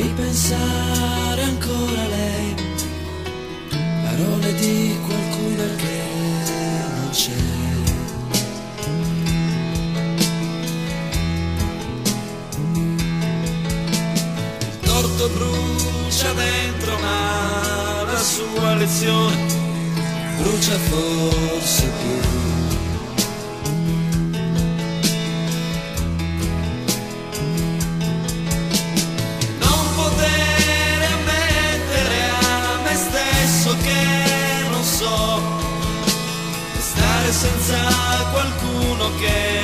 pensare ancora a lei, parole di qualcuno che non c'è. Il torto brucia dentro, ma la sua lezione brucia forse più. Senza qualcuno che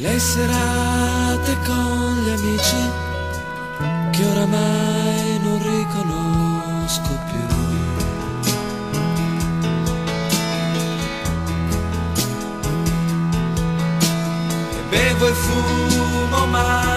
le serate con gli amici che oramai non riconosco più. E bevo e fumo ma